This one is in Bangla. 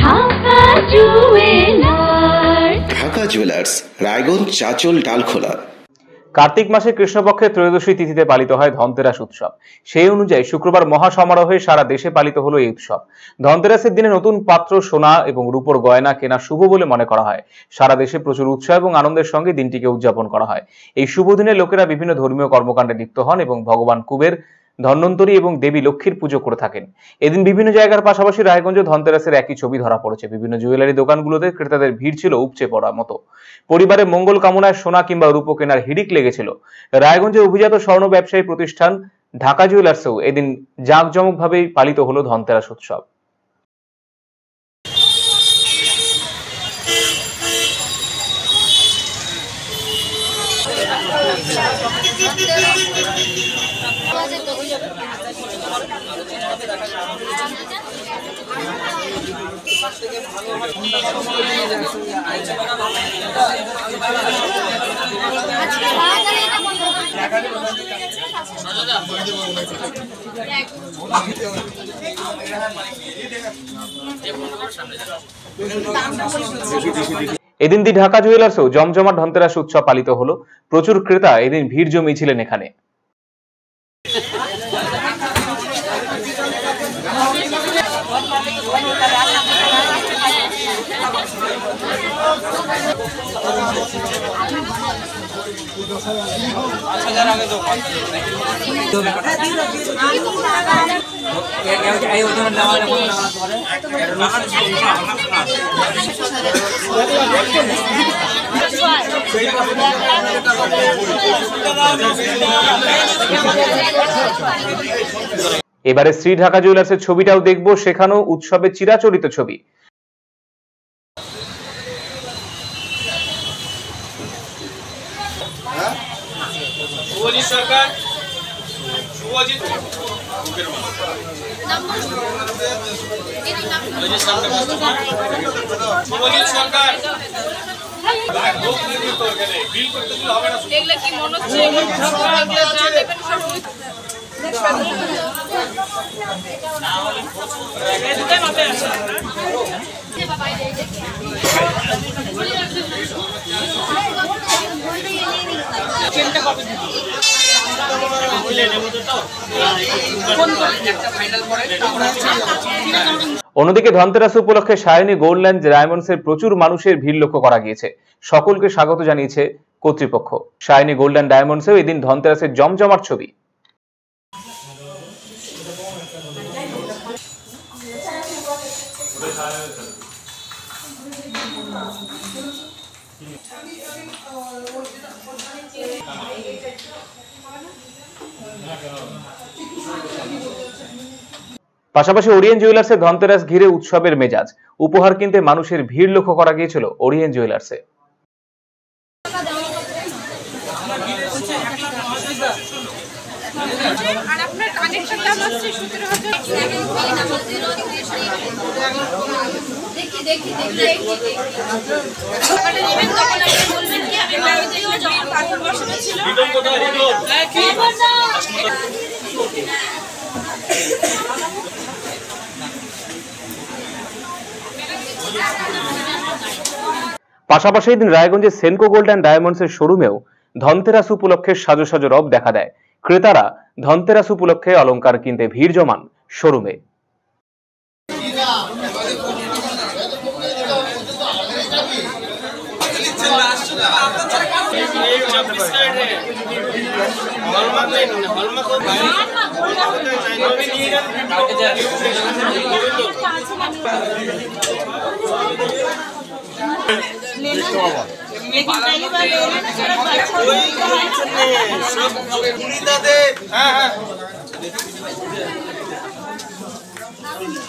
Dhaka jewellers Dhaka jewellers Raiganj Chanchal Dalkhola. Kartik মাসে কৃষ্ণপক্ষের ত্রয়োদশী তিথিতে পালিত হয় ধনতেরাস উৎসব। সেই অনুযায়ী শুক্রবার মহাসমারোহে সারা দেশে পালিত হলো এই উৎসব। ধনতেরাসের দিনে নতুন পাত্র সোনা এবং রূপোর গয়না কেনা শুভ বলে মনে করা হয়। সারা দেশে প্রচুর উৎসাহ এবং আনন্দের সঙ্গে দিনটিকে উদযাপন করা হয়। এই শুভ দিনে লোকেরা বিভিন্ন ধর্মীয় কর্মকাণ্ডে লিপ্ত হন এবং ভগবান কুবের ধন্বন্তরী এবং দেবী লক্ষ্মীর পুজো করে থাকেন। এদিন বিভিন্ন জায়গার পাশাপাশি রায়গঞ্জ ধনতেরাসের একই ছবি ধরা পড়েছে। বিভিন্ন জুয়েলারি দোকানগুলোতে ক্রেতাদের ভিড় ছিল উপচে পড়ার মতো। পরিবারের মঙ্গল কামনায় সোনা কিংবা রূপো কেনার হিড়িক লেগেছিল। রায়গঞ্জের অভিজাত স্বর্ণ ব্যবসায়ী প্রতিষ্ঠান ঢাকা জুয়েলার্সেও এদিন জাঁকজমকভাবেই পালিত হলো ধনতেরাস উৎসব। এদিন দি ঢাকা জুয়েলার্সেও জমজমাট ধনতেরাস উৎসব পালিত হলো। প্রচুর ক্রেতা এদিন ভিড় জমিয়েছিলেন এখানে। Ayo, ayo, এবারে শ্রী ঢাকা জুয়েলার্সের ছবিটাও দেখব সেখানেও উৎসবে চিরাচরিত ছবি। সরকার। বিল করতে হবে না অন্যদিকে ধনতেরাস উপলক্ষে সায়নী গোল্ডল্যান্ড ডায়মন্ডসের প্রচুর মানুষের ভিড় লক্ষ্য করা গিয়েছে। সকলকে স্বাগত জানিয়েছে কর্তৃপক্ষ। সায়নী গোল্ডেন ডায়মন্ডসেও এদিন ধনতেরাসের জমজমাট ছবি। পাশাপাশি ওরিয়েন্ট জুয়েলার্সের ধনতেরাস ঘিরে উৎসবের মেজাজ। উপহার কিনতে মানুষের ভিড় লক্ষ্য করা গিয়েছিল ওরিয়েন্ট জুয়েলার্সে। পাশাপাশি এদিন রায়গঞ্জের সেনকো গোল্ড অ্যান্ড ডায়মন্ডসের শোরুমেও ধনতেরাস উপলক্ষে সাজো সাজো রব দেখা দেয়। ক্রেতারা ধনতেরাস উপলক্ষে অলংকার কিনতে ভিড় জমান শোরুমে। হ্যাঁ।, হ্যাঁ।